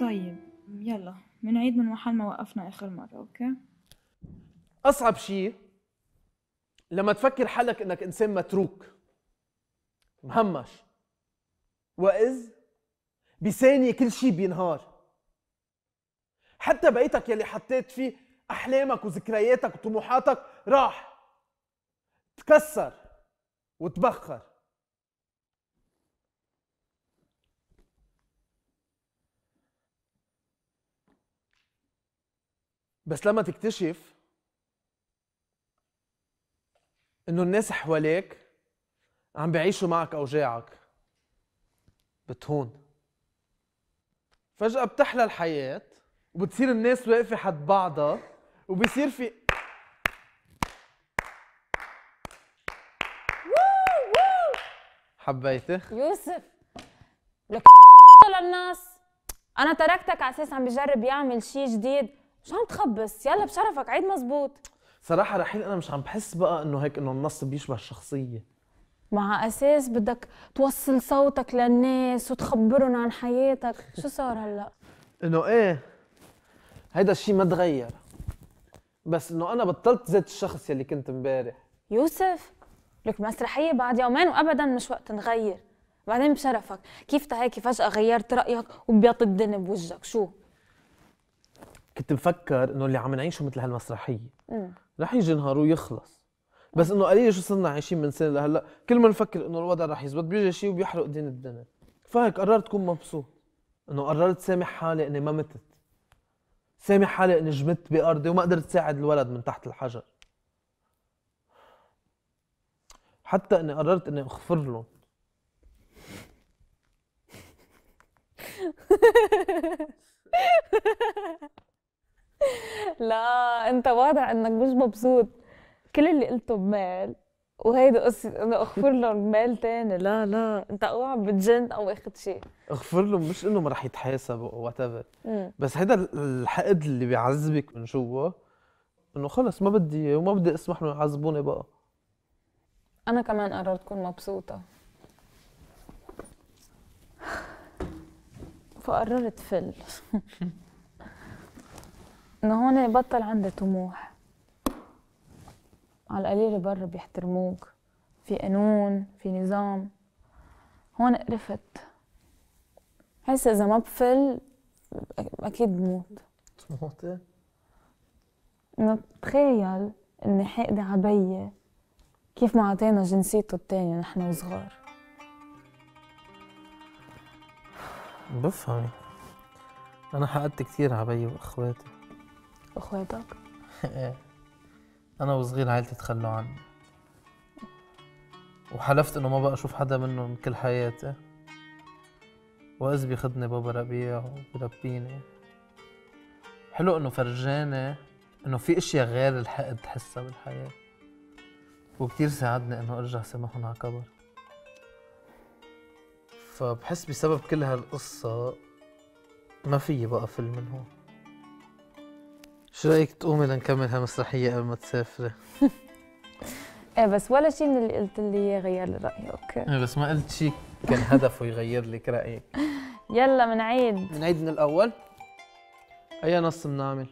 طيب يلا. بنعيد من محل ما وقفنا آخر مرة أوكي؟ أصعب شيء لما تفكر حالك إنك إنسان متروك مهمش. واذ بثانية كل شيء بينهار. حتى بيتك يلي حطيت فيه أحلامك وذكرياتك وطموحاتك راح تكسر وتبخر. بس لما تكتشف إنه الناس حواليك عم بيعيشوا معك أوجاعك بتهون. فجأة بتحلى الحياة وبتصير الناس واقفة حد بعضها وبصير في حبيتي؟ يوسف لك للناس. أنا تركتك على أساس عم بجرب يعمل شيء جديد. شو عم تخبص. يلا بشرفك عيد مزبوط صراحة رحيل أنا مش عم بحس بقى إنه هيك إنه النص بيشبه الشخصية. مع أساس بدك توصل صوتك للناس وتخبرهم عن حياتك. شو صار هلأ؟ إنه إيه هيدا الشيء ما تغير. بس إنه أنا بطلت ذات الشخص يلي كنت امبارح يوسف لك مسرحية بعد يومين وابدا مش وقت نغير. بعدين بشرفك كيف هيك فجأة غيرت رأيك وبيض الدنيا بوجهك؟ شو؟ كنت مفكر إنه اللي عم نعيشه مثل هالمسرحية. رح يجي نهار ويخلص بس إنه قليل شو صرنا عايشين من سنة لهلأ. كل ما نفكر إنه الوضع رح يزبط بيجي شيء وبيحرق دين الدنيا. فهيك قررت كون مبسوط. إنه قررت سامح حالي إني ما متت. سامح حالي إني جمدت بأرضي وما قدرت ساعد الولد من تحت الحجر. حتى إني قررت إني أغفر لهم لا انت واضح انك مش مبسوط. كل اللي قلته بمال وهيدي قصة انه اغفر لهم بمال تاني. لا لا انت أو عم بتجن أو اخذ شيء. اغفر لهم مش انه ما رح يتحاسبوا وات بس هيدا الحقد اللي بيعذبك من جوا انه خلص ما بدي إياه وما بدي اسمح لهم يعذبوني بقى. أنا كمان قررت أكون مبسوطة. فقررت فل. انه هون بطل عندي طموح. على القليلة برا بيحترموك. في قانون في نظام. هون قرفت. حس إذا ما بفل أكيد بموت. تموتي؟ انه تخيل إني حاقدة عبية كيف ما أعطينا جنسيته التانية نحن وصغار. بفهم أنا حقدت كثير عبي وأخواتي. أخواتك؟ إيه أنا وصغير عائلتي تخلوا عني. وحلفت إنه ما بقى أشوف حدا منهم كل حياتي. وأذ بياخدني بابا ربيع وبربيني حلو إنه فرجاني إنه في إشياء غير الحقد تحسها بالحياة. وكتير ساعدني إنه أرجع سامحهم على كبر فبحس بسبب كل هالقصة ما في بقى فيلم من هون. شو رأيك تقومي لنكمل هالمسرحية قبل ما تسافري؟ إيه بس ولا شيء من اللي قلت لي اياه غير لي رايي أوكي إيه بس ما قلت شيء كان هدفه يغير لك رأيك يلا منعيد بنعيد من الأول أي نص بنعمل؟